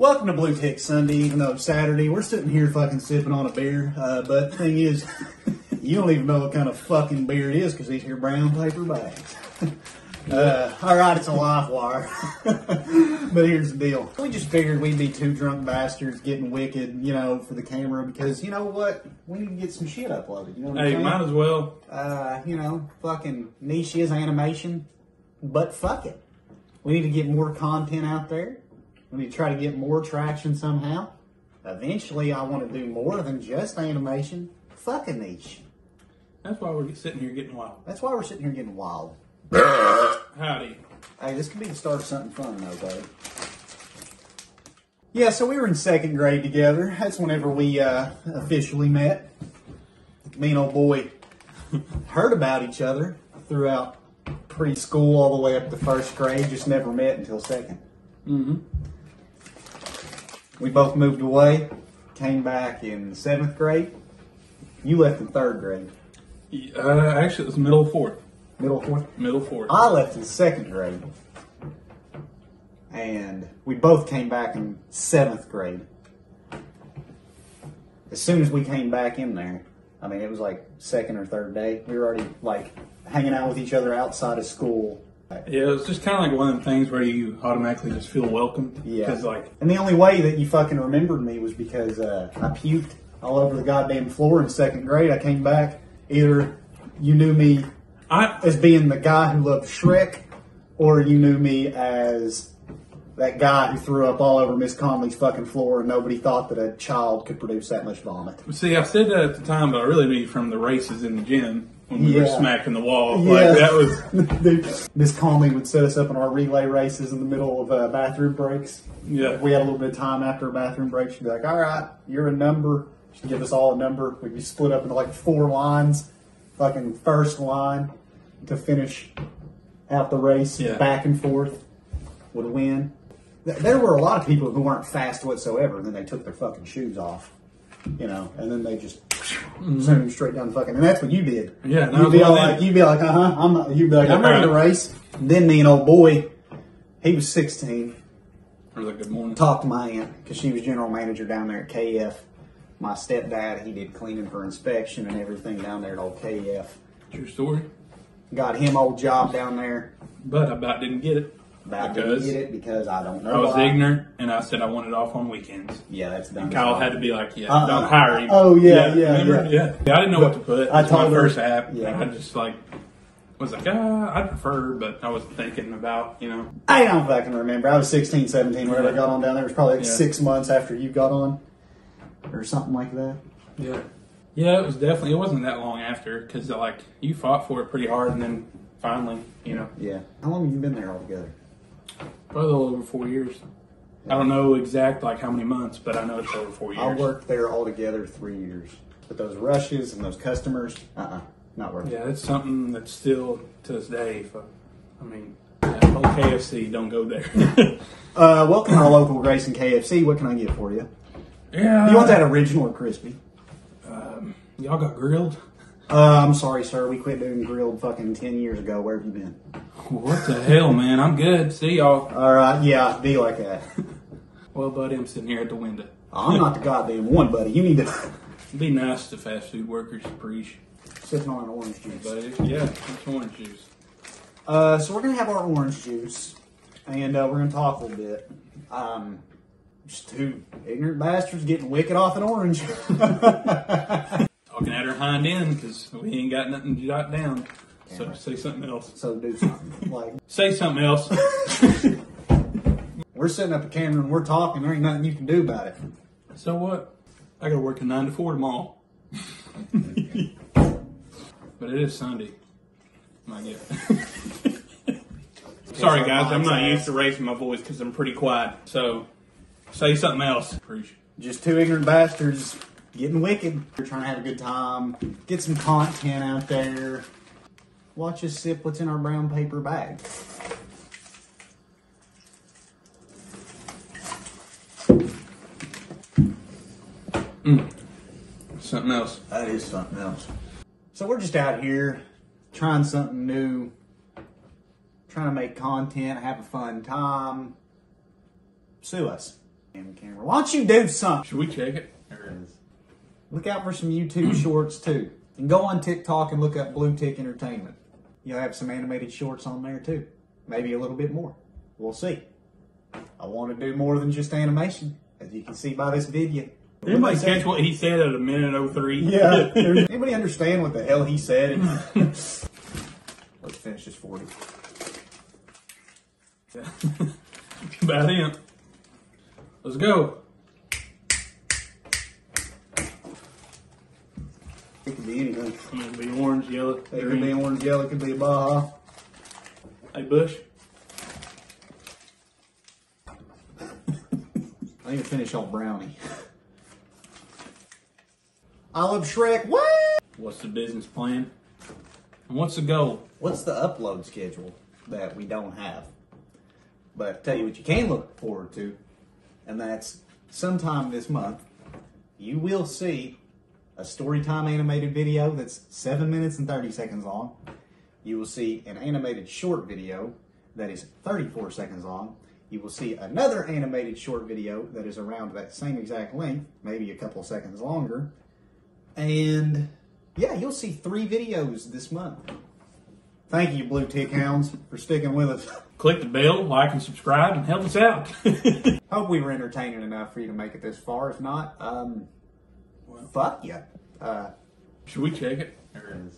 Welcome to Blue Tick Sunday, even though it's Saturday. We're sitting here fucking sipping on a beer. Uh, but the thing is, you don't even know what kind of fucking beer it is because these here brown paper bags. Uh, all right, it's a life wire. but here's the deal. We just figured we'd be two drunk bastards getting wicked, you know, for the camera because, you know what? We need to get some shit uploaded. You know what I'm Hey, might as well. uh, you know, fucking niche is animation, but fuck it. We need to get more content out there. We me try to get more traction somehow. Eventually, I want to do more than just animation. Fuck a niche. That's why we're sitting here getting wild. That's why we're sitting here getting wild. Howdy. Hey, this could be the start of something fun, though, buddy. Yeah, so we were in second grade together. That's whenever we uh, officially met. Me and old boy heard about each other throughout preschool all the way up to first grade. Just never met until 2nd Mm-hmm. We both moved away. Came back in seventh grade. You left in third grade. Uh, actually, it was middle fourth. Middle fourth. Middle fourth. I left in second grade, and we both came back in seventh grade. As soon as we came back in there, I mean, it was like second or third day. We were already like hanging out with each other outside of school. Yeah, it was just kind of like one of them things where you automatically just feel welcomed. Yeah. Because like, And the only way that you fucking remembered me was because uh, I puked all over the goddamn floor in second grade. I came back. Either you knew me I as being the guy who loved Shrek, or you knew me as that guy who threw up all over Miss Conley's fucking floor and nobody thought that a child could produce that much vomit. see, I said that at the time, but I really mean from the races in the gym when we were smacking the wall. Like that was. Miss Conley would set us up in our relay races in the middle of uh, bathroom breaks. Yeah. If we had a little bit of time after a bathroom break, she'd be like, all right, you're a number. She'd give us all a number. We'd be split up into like four lines. Fucking first line to finish out the race, Yeah. back and forth, would win. There were a lot of people who weren't fast whatsoever, and then they took their fucking shoes off, you know, and then they just zoomed straight down the fucking. And that's what you did. Mm-hmm. Yeah, you'd be all like, you'd be like, uh huh, I'm not. You'd be like, I'm Yeah, ready to right. race. Then me and old boy, he was 16 I was like, good morning. talked to my aunt because she was general manager down there at KF. My stepdad, he did cleaning for inspection and everything down there at old KF. True story. Got him old job down there. But I about didn't get it. About Because didn't get it because I don't know. I was why. ignorant, and I said I wanted off on weekends. Yeah, that's done. Kyle had to be like, "Yeah, Uh-uh. don't hire him." Oh, yeah, yeah, remember? yeah. yeah. I didn't know what to put. I was my told her- first app. yeah. I just like was like, ah, I prefer, but I was thinking about, you know, I don't fucking remember. I was 16, 17, whenever I got on down there. It was probably like Yeah. six months after you got on or something like that. yeah, yeah. It was definitely. It wasn't that long after because like you fought for it pretty hard, and then finally, you know, Yeah. How long have you been there altogether? Probably a little over four years. I don't know exact like how many months, but I know it's over four years. I worked there altogether three years. But those rushes and those customers, uh uh not worth it. Yeah, it's something that's still to this day. If I, I mean, that whole KFC, don't go there. Uh, welcome to our local Grayson KFC. What can I get for you? yeah, You want that original or crispy? Y'all got grilled? Uh, I'm sorry, sir. We quit doing grilled fucking 10 years ago. Where have you been? What the hell, man? I'm good. See y'all. All right, yeah, be like that. Well, buddy, I'm sitting here at the window. I'm not the goddamn one, buddy. You need to Be nice to fast food workers, preach. sip on an orange juice. Buddy, yeah, it's orange juice. Uh, so we're gonna have our orange juice, and uh, we're gonna talk a little bit. Um, just two ignorant bastards getting wicked off an orange. Talking at her hind end because we ain't got nothing to jot down. So say something else. so do something. Like Say something else. we're setting up a camera and we're talking. There ain't nothing you can do about it. so what? I gotta work a nine to four tomorrow. but it is Sunday. My gift. Sorry, guys. I'm not used to raising my voice because I'm pretty quiet. So say something else. Preach. Just two ignorant bastards getting wicked. We're trying to have a good time, get some content out there. Watch us sip what's in our brown paper bag. Mm. Something else. That is something else. So we're just out here trying something new, trying to make content, have a fun time. Sue us. Damn camera. Why don't you do something? Should we check it? There it is. Look out for some YouTube shorts too. And go on TikTok and look up Blue Tick Entertainment. You'll have some animated shorts on there too. Maybe a little bit more. We'll see. I want to do more than just animation, as you can see by this video. Did anybody catch what he said at a minute oh three? Yeah. Anybody understand what the hell he said? Let's finish this 40. About him. Let's go. It could be anything. It could be orange, yellow, It could be orange, yellow, it could be a Baja. Hey, Bush. I need to finish off Brownie. I love Shrek. What? What's the business plan? And what's the goal? What's the upload schedule that we don't have? But i tell you what you can look forward to, and that's sometime this month, you will see a storytime animated video that's seven minutes and 30 seconds long. You will see an animated short video that is 34 seconds long. You will see another animated short video that is around that same exact length, maybe a couple seconds longer. And yeah, you'll see three videos this month. Thank you, Blue Tick Hounds, for sticking with us. Click the bell, like, and subscribe, and help us out. Hope we were entertaining enough for you to make it this far. If not, um, fuck yeah. Uh, Should we check it? Or-